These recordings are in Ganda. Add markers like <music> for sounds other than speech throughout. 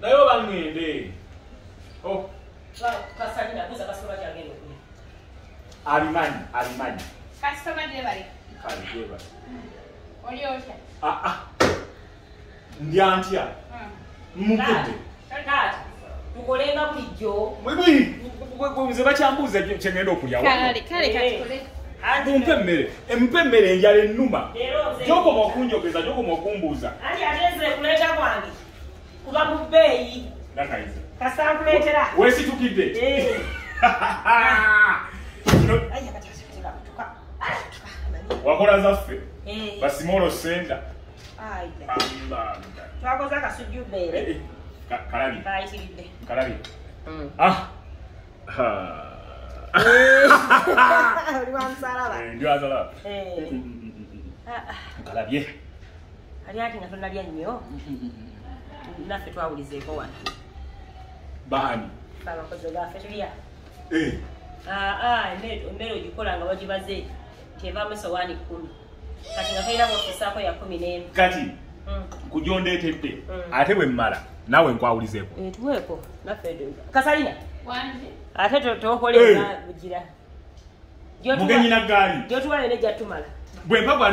naye oba ŋŋende Oh, kasalina buza kasitoba kyagenda okulya alimanyi alimanyi kasitoma gye bali? Kale jeba oli otya? Ah, ah. ndya ntya mugudde tukolenga bulijjo. Nze bakyambuuza kyengenda okulya kale kale katukole mumpe emmere empe emmere enjala ennuma. Gyokoma okunjogeza gyokoma okumbuuza kuba mu bbeeyi. Nakayiza kasita nkuleetera weesitukidde Eh. <laughs> Wakola zaffe? Eh. basimolo senta twakoze akasujju bbeere ka- kalabye kalabye kalabye ali ati nga tonalya nnyo naffe twawulizeeko wano. Baani? Abakozi gaffe tulya Eh, emmere ogikola nga wagibaze nti evaamu esowaani kumi kati nga tolina bwofisaako ya kumi n'emu. Kati Mm. kujondeetedde Mm. ate bwe mmala naawe nkwawulizeeko Eh, tuweeko. Naffe kasalina? Wanje ate to- tokolenga bugira. Mugenyi na gaali gyotuwale ne gyatumala. Bwe mpagwa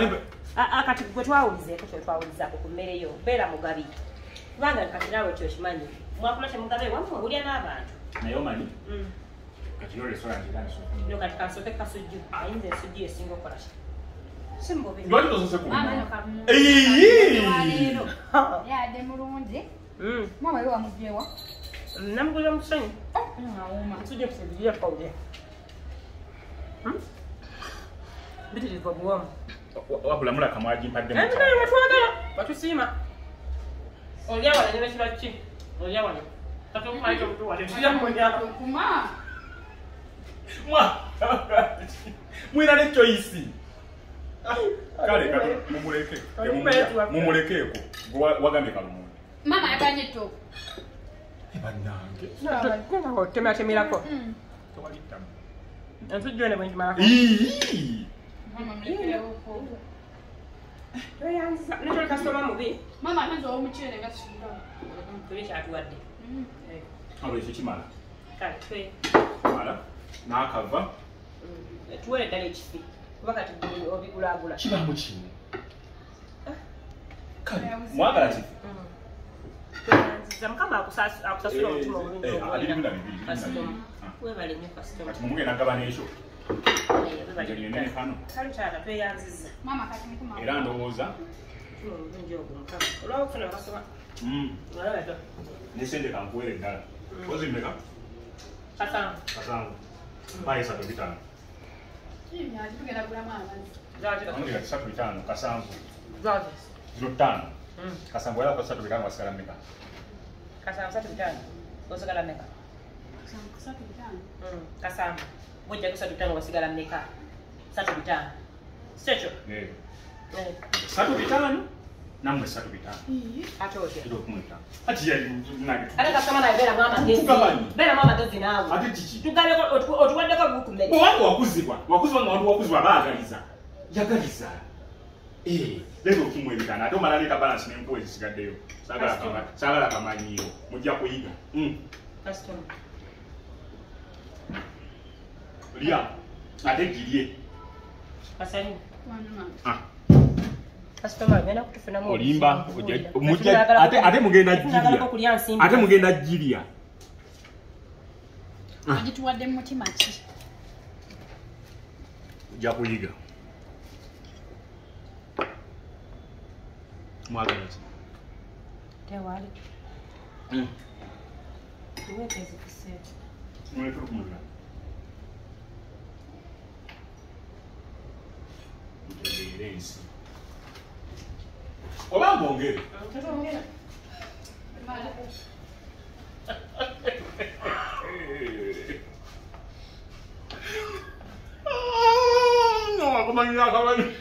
Ah, ah, kati gwe twawulizeeko kyetwawulizaako ku mmere yo mbeera mugabi kubanga kati naawe kyokimanyi mwakula temugabe wammwe mulya n'abantu. Naye omanyi? Mm. kati kansooke kasujju. Ayinza ensujju esinga okola ki? Lwaki tosose ku mama luno? nokamu Eyi! waleero yadde mulungi <laughs> Mm. mama we wamugyewa namugulira mu kisanyi awuma nsujju kusujjulia kawulya bitirivu obuwomu Wa- wabula mulaka mwagimpadde mu ebinaye wetwagala batusiima olya wano ne bekiba ki olya wano katumaito obutuwale tulya munyako okuma Mwa- mwina ne choice kale kati mumuleke. Temumulya. mumulekeeko gwe wa- wagambye kalumundi mama yaganye ettooku bannange otematemerako Mm. tewalittamu ensujju ene bwenjimalako Mubi atanza owomukyere nga kisula tuli kyatuwadde alo ekyo kimala kale twe mala n'akava tuwere eddala ekifi kuba kati obigulagula kibamu kino kale mwagala kifi toyanziza mukama akusas- akusasula omutima obulungi Eh, eh, ali bibina bibiri, bibina kasitoma bibiri. Ah. webale tweyanziza era ndowooza. Kasoma mm, olabata ne sente kankuwere eddala ozimmeka kasanga kasanvu mpayo esatu bitaano kisatu bitaano kasanvu ziro ttaano. Kasanvu era kusatu bitaano wasigala mmeka kasanga satu bitano osigala meka kusatu bitaano kasamba bwojja kusatu bitano wasigala meka satu bitano sikyekyo Eh, satu bitaano nammwe satu bitaano ate ati yali nage ate kasoma naye beeramu amagezi amagezi naawe otu- otuwaddeko bukumere owange wakuzibwa wakuzibwa nga wantu wakuzibwa baagaliza yagaliza Eh, leero okimu ebitaano ate omala leeta balansi n'enkuwa ezisigaddeyo Saagala Kasitoma. kama- saagala kamanyiiro mujja kuyiga Mm. kasitoma lya ate girye olimba ate- mugenda girya ate mugenda girya ogituwadde mu mutima ki ojja kuyiga mwagala ki tewali Mm. tuweekezikiseeko erigire ensi oba ngaongere nga wakumanyira akabalimi